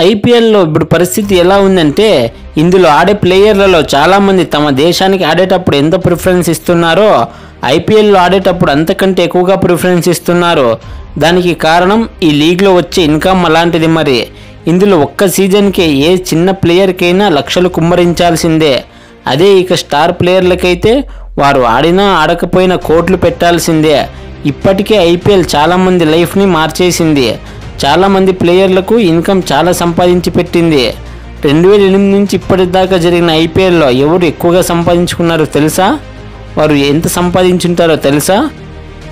ఐపీఎల్లో ఇప్పుడు పరిస్థితి ఎలా ఉందంటే ఇందులో ఆడే ప్లేయర్లలో చాలామంది తమ దేశానికి ఆడేటప్పుడు ఎంత ప్రిఫరెన్స్ ఇస్తున్నారో ఐపీఎల్లో ఆడేటప్పుడు అంతకంటే ఎక్కువగా ప్రిఫరెన్స్ ఇస్తున్నారు. దానికి కారణం ఈ లీగ్లో వచ్చే ఇన్కమ్ అలాంటిది మరి. ఇందులో ఒక్క సీజన్కే ఏ చిన్న ప్లేయర్కైనా లక్షలు కుమ్మరించాల్సిందే. అదే ఇక స్టార్ ప్లేయర్లకైతే వారు ఆడినా ఆడకపోయినా కోట్లు పెట్టాల్సిందే. ఇప్పటికే ఐపీఎల్ చాలామంది లైఫ్ని మార్చేసింది. చాలామంది ప్లేయర్లకు ఇన్కమ్ చాలా సంపాదించి పెట్టింది. రెండు వేల ఎనిమిది నుంచి ఇప్పటిదాకా జరిగిన ఐపీఎల్లో ఎవరు ఎక్కువగా సంపాదించుకున్నారో తెలుసా? వారు ఎంత సంపాదించుంటారో తెలుసా?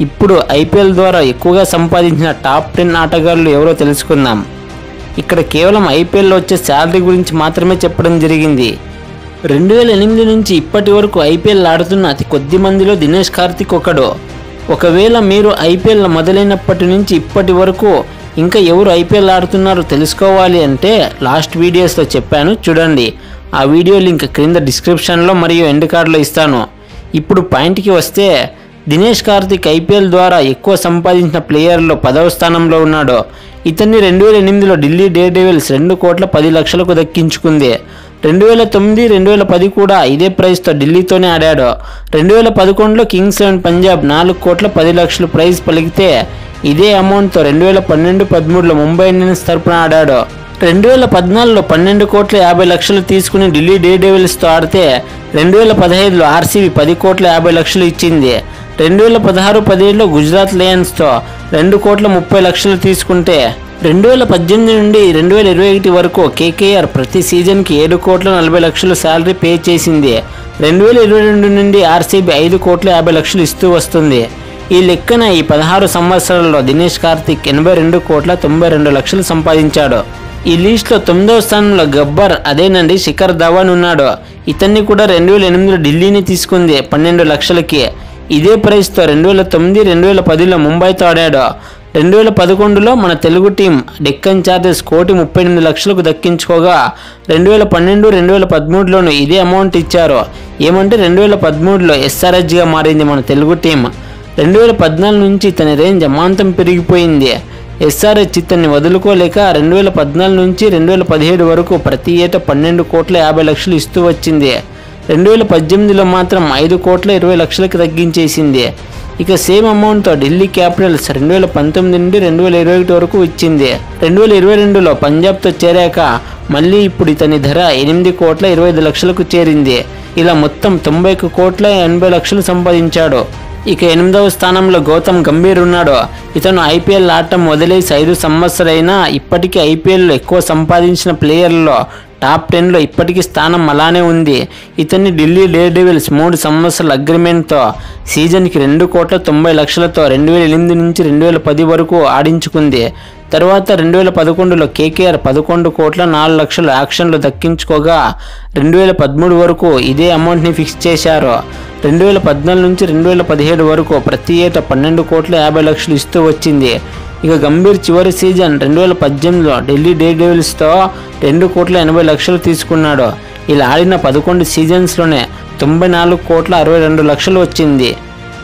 ఇప్పుడు ఐపీఎల్ ద్వారా ఎక్కువగా సంపాదించిన టాప్ టెన్ ఆటగాళ్ళు ఎవరో తెలుసుకుందాం. ఇక్కడ కేవలం ఐపీఎల్లో వచ్చే శాలరీ గురించి మాత్రమే చెప్పడం జరిగింది. రెండు వేల ఎనిమిది నుంచి ఇప్పటి వరకు ఐపీఎల్ ఆడుతున్న అతి కొద్ది మందిలో దినేష్ కార్తిక్ ఒకడు. ఒకవేళ మీరు ఐపీఎల్ మొదలైనప్పటి నుంచి ఇప్పటి వరకు ఇంకా ఎవరు ఐపీఎల్ ఆడుతున్నారో తెలుసుకోవాలి అంటే లాస్ట్ వీడియోస్లో చెప్పాను చూడండి. ఆ వీడియో లింక్ క్రింద డిస్క్రిప్షన్లో మరియు ఎండ్ కార్డులో ఇస్తాను. ఇప్పుడు పాయింట్కి వస్తే దినేష్ కార్తిక్ ఐపీఎల్ ద్వారా ఎక్కువ సంపాదించిన ప్లేయర్లో పదవ స్థానంలో ఉన్నాడు. ఇతన్ని రెండు వేల ఎనిమిదిలో ఢిల్లీ డే డేవిల్స్ రెండు కోట్ల పది లక్షలకు దక్కించుకుంది. రెండు వేల తొమ్మిది రెండు వేల పది కూడా ఇదే ప్రైజ్తో ఢిల్లీతోనే ఆడాడు. రెండు వేల పదకొండులో కింగ్స్ ఎలెవన్ పంజాబ్ నాలుగు కోట్ల పది లక్షలు ప్రైజ్ పలికితే ఇదే అమౌంట్తో రెండు వేల పన్నెండు పదమూడులో ముంబై ఇండియన్స్ తరపున ఆడాడు. రెండు వేల పద్నాలుగులో పన్నెండు కోట్ల యాభై లక్షలు తీసుకుని ఢిల్లీ డే డేవిల్స్తో ఆడితే రెండు వేల పదహైదులో ఆర్సీబీ పది కోట్ల యాభై లక్షలు ఇచ్చింది. రెండు వేల పదహారు పదిహేడులో గుజరాత్ లయన్స్తో రెండు కోట్ల ముప్పై లక్షలు తీసుకుంటే రెండు వేల పద్దెనిమిది నుండి రెండు వేల ఇరవై ఒకటి వరకు కేకేఆర్ ప్రతి సీజన్కి ఏడు కోట్ల నలభై లక్షలు శాలరీ పే చేసింది. రెండు వేల ఇరవై రెండు నుండి ఆర్సీబీ ఐదు కోట్ల యాభై లక్షలు ఇస్తూ వస్తుంది. ఈ లెక్కన ఈ పదహారు సంవత్సరాల్లో దినేష్ కార్తిక్ ఎనభై రెండు కోట్ల తొంభై రెండు లక్షలు సంపాదించాడు. ఈ లిస్ట్లో తొమ్మిదవ స్థానంలో గబ్బర్ అదేనండి శిఖర్ ధవన్ ఉన్నాడు. ఇతన్ని కూడా రెండు వేల ఎనిమిదిలో ఢిల్లీని తీసుకుంది పన్నెండు లక్షలకి. ఇదే ప్రైస్తో రెండు వేల తొమ్మిది రెండు వేల పదిలో ముంబైతో ఆడాడు. రెండు వేల పదకొండులో మన తెలుగు టీం డెక్కన్ చార్జెస్ కోటి ముప్పై ఎనిమిది లక్షలకు దక్కించుకోగా రెండు వేల పన్నెండు రెండు వేల పదమూడులోనూ ఇదే అమౌంట్ ఇచ్చారు. ఏమంటే రెండు వేల పదమూడులో ఎస్ఆర్హెచ్గా మారింది మన తెలుగు టీం. రెండు వేల పద్నాలుగు నుంచి ఇతని రేంజ్ అమాంతం పెరిగిపోయింది. ఎస్ఆర్హెచ్ ఇతన్ని వదులుకోలేక రెండు వేల పద్నాలుగు నుంచి రెండు వేల పదిహేడు వరకు ప్రతి ఏటా పన్నెండు కోట్ల యాభై లక్షలు ఇస్తూ వచ్చింది. రెండు వేల పద్దెనిమిదిలో మాత్రం ఐదు కోట్ల ఇరవై లక్షలకు తగ్గించేసింది. ఇక సేమ్ అమౌంట్తో ఢిల్లీ క్యాపిటల్స్ రెండు వేల పంతొమ్మిది నుండి రెండు వేల ఇరవై ఒకటి వరకు ఇచ్చింది. రెండు వేల ఇరవై రెండులో పంజాబ్తో చేరాక మళ్ళీ ఇప్పుడు ఇతని ధర ఎనిమిది కోట్ల ఇరవై ఐదు లక్షలకు చేరింది. ఇలా మొత్తం తొంభై ఒక కోట్ల ఎనభై లక్షలు సంపాదించాడు. ఇక ఎనిమిదవ స్థానంలో గౌతమ్ గంభీర్ ఉన్నాడు ఇతను ఐపీఎల్ ఆడటం వదిలేసి ఐదు సంవత్సరైనా ఇప్పటికీ ఐపీఎల్లో ఎక్కువ సంపాదించిన ప్లేయర్లలో టాప్ టెన్లో ఇప్పటికీ స్థానం అలానే ఉంది. ఇతన్ని ఢిల్లీ డేర్ డెవిల్స్ మూడు సంవత్సరాల అగ్రిమెంట్తో సీజన్కి రెండు కోట్ల తొంభై లక్షలతో రెండు వేల ఎనిమిది నుంచి రెండు వేల పది వరకు ఆడించుకుంది. తర్వాత రెండు వేల పదకొండులో కేకేఆర్ పదకొండు కోట్ల నాలుగు లక్షల యాక్షన్లు దక్కించుకోగా రెండు వేల పదమూడు వరకు ఇదే అమౌంట్ని ఫిక్స్ చేశారు. రెండు వేల పద్నాలుగు నుంచి రెండు వేల పదిహేడు వరకు ప్రతి ఏటా పన్నెండు కోట్ల యాభై లక్షలు ఇస్తూ వచ్చింది. ఇక గంభీర్ చివరి సీజన్ రెండు వేల పద్దెనిమిదిలో ఢిల్లీ డే డేవిల్స్తో రెండు కోట్ల ఎనభై లక్షలు తీసుకున్నాడు. ఇలా ఆడిన పదకొండు సీజన్స్లోనే తొంభై నాలుగు కోట్ల అరవై రెండు లక్షలు వచ్చింది.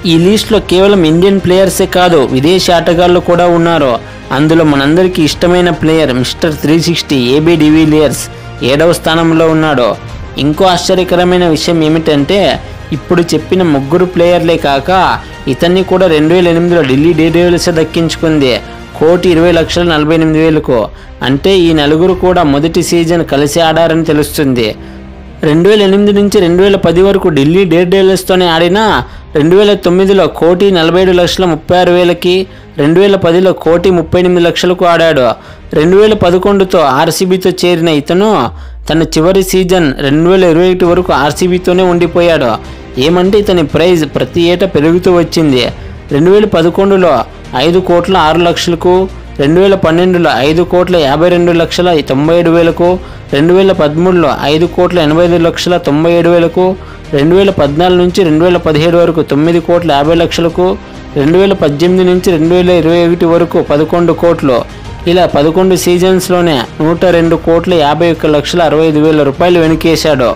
ఈ లిస్ట్లో కేవలం ఇండియన్ ప్లేయర్సే కాదు విదేశీ ఆటగాళ్ళు కూడా ఉన్నారు. అందులో మనందరికీ ఇష్టమైన player Mr three sixty AB de Villiers ఏడవ స్థానంలో ఉన్నాడు. ఇంకో ఆశ్చర్యకరమైన విషయం ఏమిటంటే ఇప్పుడు చెప్పిన ముగ్గురు ప్లేయర్లే కాక ఇతన్ని కూడా రెండు వేల ఎనిమిదిలో ఢిల్లీ డేడేవిల్స్ దక్కించుకుంది. కోటి ఇరవై లక్షల నలభై ఎనిమిది వేలకు. అంటే ఈ నలుగురు కూడా మొదటి సీజన్ కలిసి ఆడారని తెలుస్తుంది. రెండు వేల ఎనిమిది నుంచి రెండు వేల పది వరకు ఢిల్లీ డేర్ డేలర్స్తోనే ఆడిన రెండు వేల తొమ్మిదిలో కోటి నలభై ఏడు లక్షల ముప్పై ఆరు వేలకి రెండు వేల పదిలో కోటి ముప్పై ఎనిమిది లక్షలకు ఆడాడు. రెండు వేల పదకొండుతో ఆర్సీబీతో చేరిన ఇతను తన చివరి సీజన్ రెండు వేల ఇరవై ఒకటి వరకు ఆర్సీబీతోనే ఉండిపోయాడు. ఏమంటే ఇతని ప్రైజ్ ప్రతి ఏటా పెరుగుతూ వచ్చింది. రెండు వేల పదకొండులో ఐదు కోట్ల ఆరు లక్షలకు రెండు వేల పన్నెండులో ఐదు కోట్ల యాభై రెండు లక్షల తొంభై ఏడు వేలకు రెండు వేల పదమూడులో ఐదు కోట్ల ఎనభై ఐదు లక్షల తొంభై ఏడు వేలకు రెండు వేల పద్నాలుగు నుంచి రెండు వేల పదిహేడు వరకు తొమ్మిది కోట్ల యాభై లక్షలకు రెండు వేల పద్దెనిమిది నుంచి రెండు వేల ఇరవై ఒకటి వరకు పదకొండు కోట్లు. ఇలా పదకొండు సీజన్స్లోనే నూట రెండు కోట్ల యాభై ఒక్క లక్షల అరవై ఐదు వేల రూపాయలు వెనుకేశాడు.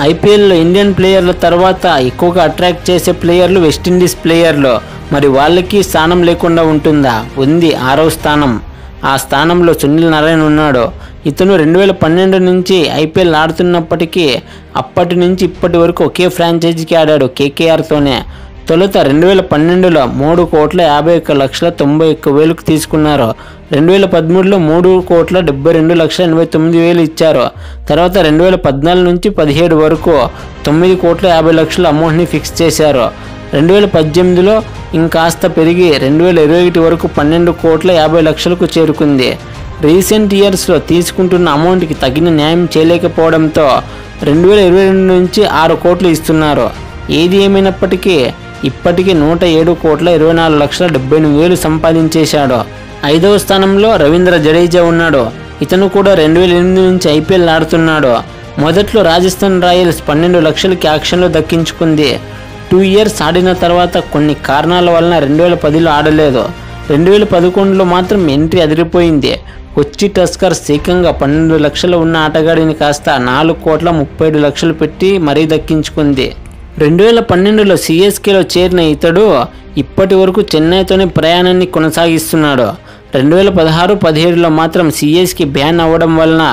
ఐపీఎల్లో ఇండియన్ ప్లేయర్ల తర్వాత ఎక్కువగా అట్రాక్ట్ చేసే ప్లేయర్లు వెస్టిండీస్ ప్లేయర్లు. మరి వాళ్ళకి స్థానం లేకుండా ఉంటుందా? ఉంది ఆరవ స్థానం. ఆ స్థానంలో సునీల్ నారాయణ ఉన్నాడు. ఇతను రెండు వేల పన్నెండు నుంచి ఐపీఎల్ ఆడుతున్నప్పటికీ అప్పటి నుంచి ఇప్పటి వరకు ఒకే ఫ్రాంచైజీకి ఆడాడు కేకేఆర్తోనే. తొలుత రెండు వేల పన్నెండులో మూడు కోట్ల యాభై ఒక్క లక్షల తొంభై ఒక్క వేలకు తీసుకున్నారు. రెండు వేల పదమూడులో మూడు కోట్ల డెబ్బై రెండు లక్షల ఎనభై తొమ్మిది వేలు ఇచ్చారు. తర్వాత రెండు వేల పద్నాలుగు నుంచి పదిహేడు వరకు తొమ్మిది కోట్ల యాభై లక్షల అమౌంట్ని ఫిక్స్ చేశారు. రెండు వేల పద్దెనిమిదిలో ఇంకాస్త పెరిగి రెండు వేల ఇరవై ఒకటి వరకు పన్నెండు కోట్ల యాభై లక్షలకు చేరుకుంది. రీసెంట్ ఇయర్స్లో తీసుకుంటున్న అమౌంట్కి తగిన న్యాయం చేయలేకపోవడంతో రెండు వేల ఇరవై రెండు నుంచి ఆరు కోట్లు ఇస్తున్నారు. ఏది ఏమైనప్పటికీ ఇప్పటికీ నూట ఏడు కోట్ల ఇరవై నాలుగు లక్షల డెబ్బై ఎనిమిది వేలు సంపాదించేశాడు. ఐదవ స్థానంలో రవీంద్ర జడేజా ఉన్నాడు. ఇతను కూడా రెండు వేల ఎనిమిది నుంచి ఐపీఎల్ ఆడుతున్నాడు. మొదట్లో రాజస్థాన్ రాయల్స్ పన్నెండు లక్షలకి యాక్షన్లో దక్కించుకుంది. టూ ఇయర్స్ ఆడిన తర్వాత కొన్ని కారణాల వలన రెండు వేల పదిలో ఆడలేదు. రెండు వేల పదకొండులో మాత్రం ఎంట్రీ అదిరిపోయింది. కొచ్చి టస్కర్స్ ఏకంగా పన్నెండు లక్షలు ఉన్న ఆటగాడిని కాస్త నాలుగు కోట్ల ముప్పై ఏడు లక్షలు పెట్టి మరీ దక్కించుకుంది. రెండు వేల పన్నెండులో సిఎస్కేలో చేరిన ఇతడు ఇప్పటి వరకు చెన్నైతోనే ప్రయాణాన్ని కొనసాగిస్తున్నాడు. రెండు వేల పదహారు పదిహేడులో మాత్రం సిఎస్కి బ్యాన్ అవ్వడం వలన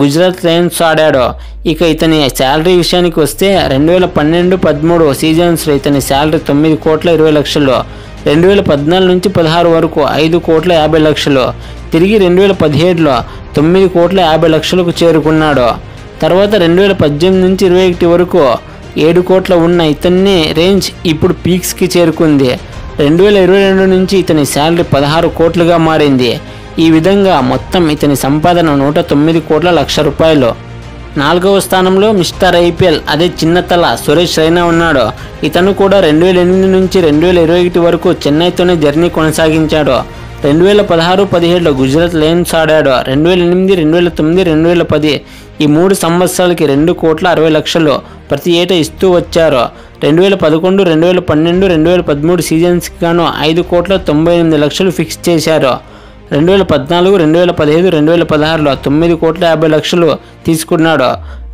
గుజరాత్ లయన్స్ ఆడాడు. ఇక ఇతని శాలరీ విషయానికి వస్తే రెండు వేల పన్నెండు పదమూడు సీజన్స్లో ఇతని శాలరీ తొమ్మిది కోట్ల ఇరవై లక్షలు రెండు వేల పద్నాలుగు నుంచి పదహారు వరకు ఐదు కోట్ల యాభై లక్షలు తిరిగి రెండు వేల పదిహేడులో తొమ్మిది కోట్ల యాభై లక్షలకు చేరుకున్నాడు. తర్వాత రెండు వేల పద్దెనిమిది నుంచి ఇరవై ఒకటి వరకు ఏడు కోట్ల ఉన్న ఇతన్ని రేంజ్ ఇప్పుడు పీక్స్కి చేరుకుంది. రెండు వేల ఇరవై రెండు నుంచి ఇతని శాలరీ పదహారు కోట్లుగా మారింది. ఈ విధంగా మొత్తం ఇతని సంపాదన నూట తొమ్మిది కోట్ల లక్ష రూపాయలు. నాలుగవ స్థానంలో మిస్టర్ ఐపీఎల్ అదే చిన్నతల సురేష్ రైనా ఉన్నాడు. ఇతను కూడా రెండు వేల ఎనిమిది నుంచి రెండు వేల ఇరవై ఒకటి వరకు చెన్నైతోనే జర్నీ కొనసాగించాడు. రెండు వేల పదహారు పదిహేడులో గుజరాత్ లయన్స్ ఆడాడు. రెండు వేల ఎనిమిది రెండు వేల తొమ్మిది రెండు వేల పది ఈ మూడు సంవత్సరాలకి రెండు కోట్ల అరవై లక్షలు ప్రతి ఏటా ఇస్తూ వచ్చారు. రెండు వేల పదకొండు రెండు వేల పన్నెండు రెండు వేల పదమూడు సీజన్స్కి గాను ఐదు కోట్ల తొంభై ఎనిమిది లక్షలు ఫిక్స్ చేశారు. రెండు వేల పద్నాలుగు రెండు వేల పదిహేను రెండు వేల పదహారులో తొమ్మిది కోట్ల యాభై లక్షలు తీసుకున్నాడు.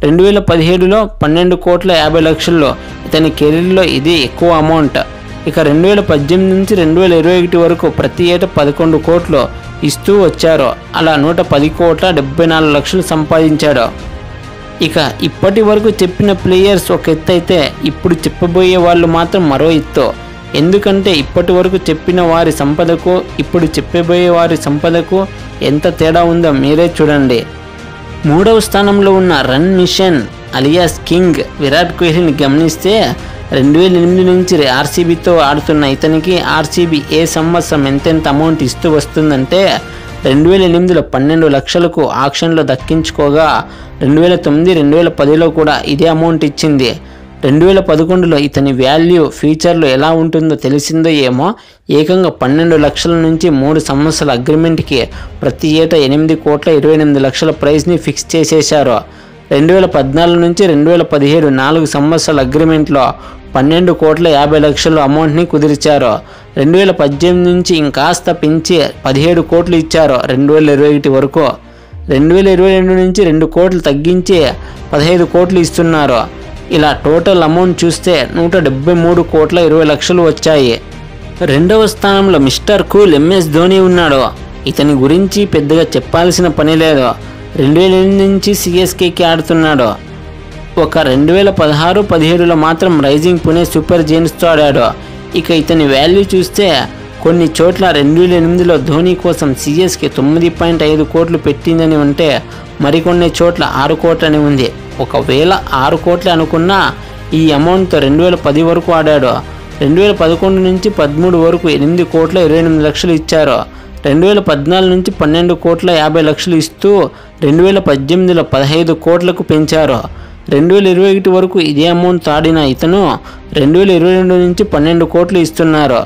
రెండు వేల పదిహేడులో పన్నెండు కోట్ల యాభై లక్షల్లో ఇతని కెరీర్లో ఇది ఎక్కువ అమౌంట్. ఇక రెండు వేల పద్దెనిమిది నుంచి రెండు వేల ఇరవై ఒకటి వరకు ప్రతి ఏటా పదకొండు కోట్లు ఇస్తూ వచ్చారు. అలా నూట పది కోట్ల డెబ్బై నాలుగు లక్షలు సంపాదించాడు. ఇక ఇప్పటి వరకు చెప్పిన ప్లేయర్స్ ఒక ఎత్తు అయితే ఇప్పుడు చెప్పబోయే వాళ్ళు మాత్రం మరో ఎత్తు. ఎందుకంటే ఇప్పటి వరకు చెప్పిన వారి సంపదకు ఇప్పుడు చెప్పబోయే వారి సంపదకు ఎంత తేడా ఉందో మీరే చూడండి. మూడవ స్థానంలో ఉన్న run machine alias king Virat కోహ్లీని గమనిస్తే రెండు వేల ఎనిమిది నుంచి ఆర్సీబీతో ఆడుతున్న ఇతనికి ఆర్సీబీ ఏ సంవత్సరం ఎంతెంత అమౌంట్ ఇస్తూ వస్తుందంటే రెండు వేల ఎనిమిదిలో పన్నెండు లక్షలకు ఆక్షన్లో దక్కించుకోగా రెండు వేల తొమ్మిది రెండు వేల పదిలో కూడా ఇదే అమౌంట్ ఇచ్చింది. రెండు వేల పదకొండులో ఇతని వాల్యూ ఫ్యూచర్లో ఎలా ఉంటుందో తెలిసిందో ఏమో ఏకంగా పన్నెండు లక్షల నుంచి మూడు సంవత్సరాల అగ్రిమెంట్కి ప్రతి ఏటా ఎనిమిది కోట్ల ఇరవై ఎనిమిది లక్షల ప్రైస్ని ఫిక్స్ చేసేశారు. రెండు వేల పద్నాలుగు నుంచి రెండు వేల పదిహేడు నాలుగు సంవత్సరాల అగ్రిమెంట్లో పన్నెండు కోట్ల యాభై లక్షల అమౌంట్ని కుదిర్చారు. రెండు వేల పద్దెనిమిది నుంచి ఇంకాస్త పెంచి పదిహేడు కోట్లు ఇచ్చారు రెండు వేల ఇరవై ఒకటి వరకు. రెండు వేల ఇరవై రెండు నుంచి రెండు కోట్లు తగ్గించి పదహైదు కోట్లు ఇస్తున్నారు. ఇలా టోటల్ అమౌంట్ చూస్తే నూట డెబ్బై మూడు కోట్ల ఇరవై లక్షలు వచ్చాయి. రెండవ స్థానంలో మిస్టర్ కూల్ ఎంఎస్ ధోని ఉన్నాడు. ఇతని గురించి పెద్దగా చెప్పాల్సిన పని లేదు. రెండు వేల ఎనిమిది నుంచి సిఎస్కేకి ఆడుతున్నాడు. ఒక రెండు వేల పదహారు పదిహేడులో మాత్రం రైజింగ్ పుణే సూపర్ జైన్స్తో ఆడాడు. ఇక ఇతని వాల్యూ చూస్తే కొన్ని చోట్ల రెండు వేల ఎనిమిదిలో ధోని కోసం సిఎస్కి తొమ్మిది పాయింట్ ఐదు కోట్లు పెట్టిందని ఉంటే మరికొన్ని చోట్ల ఆరు కోట్లని ఉంది. ఒకవేళ ఆరు కోట్లు అనుకున్నా ఈ అమౌంట్తో రెండు వేల పది వరకు ఆడాడు. రెండు వేల పదకొండు నుంచి పదమూడు వరకు ఎనిమిది కోట్ల ఇరవై ఎనిమిది లక్షలు ఇచ్చారు. రెండు వేల పద్నాలుగు నుంచి పన్నెండు కోట్ల యాభై లక్షలు ఇస్తూ రెండు వేల పద్దెనిమిదిలో పదహైదు కోట్లకు పెంచారు. రెండు వేల ఇరవై ఒకటి వరకు ఇదే అమౌంట్ తాడిన ఇతను రెండు వేల ఇరవై రెండు నుంచి పన్నెండు కోట్లు ఇస్తున్నారు.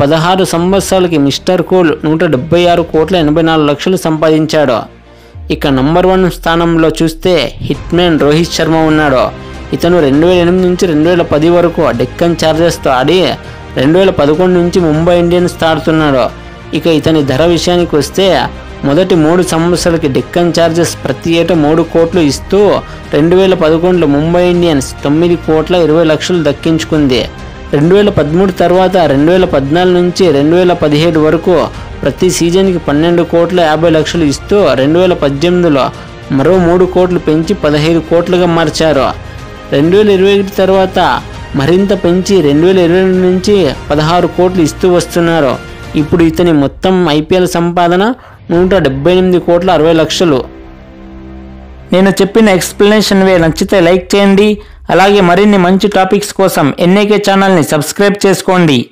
పదహారు సంవత్సరాలకి మిస్టర్ కోల్ నూట డెబ్బై ఆరు కోట్ల ఎనభై నాలుగు లక్షలు సంపాదించాడు. ఇక నంబర్ వన్ స్థానంలో చూస్తే హిట్ మ్యాన్ రోహిత్ శర్మ ఉన్నాడు. ఇతను రెండు వేల ఎనిమిది నుంచి రెండు వేల పది వరకు డెక్కన్ ఛార్జర్స్తో ఆడి రెండు వేల పదకొండు నుంచి ముంబై ఇండియన్స్ ఆడుతున్నాడు. ఇక ఇతని ధర విషయానికి వస్తే మొదటి మూడు సంవత్సరాలకి డెక్కన్ ఛార్జెస్ ప్రతి ఏటా మూడు కోట్లు ఇస్తూ రెండు వేల పదకొండులో ముంబై ఇండియన్స్ తొమ్మిది కోట్ల ఇరవై లక్షలు దక్కించుకుంది. రెండు వేల పదమూడు తర్వాత రెండు వేల పద్నాలుగు నుంచి రెండు వేల పదిహేడు వరకు ప్రతి సీజన్కి పన్నెండు కోట్ల యాభై లక్షలు ఇస్తూ రెండు వేల పద్దెనిమిదిలో మరో మూడు కోట్లు పెంచి పదహైదు కోట్లుగా మార్చారు. రెండు వేల ఇరవై ఒకటి తర్వాత మరింత పెంచి రెండు వేల ఇరవై నుంచి పదహారు కోట్లు ఇస్తూ వస్తున్నారు. ఇప్పుడు ఇతని మొత్తం ఐపీఎల్ సంపాదన నూట డెబ్బై ఎనిమిది కోట్ల అరవై లక్షలు. నేను చెప్పిన ఎక్స్ప్లెనేషన్ వే నచ్చితే లైక్ చేయండి. అలాగే మరిన్ని మంచి టాపిక్స్ కోసం ఎన్ఏకే ఛానల్ని సబ్స్క్రైబ్ చేసుకోండి.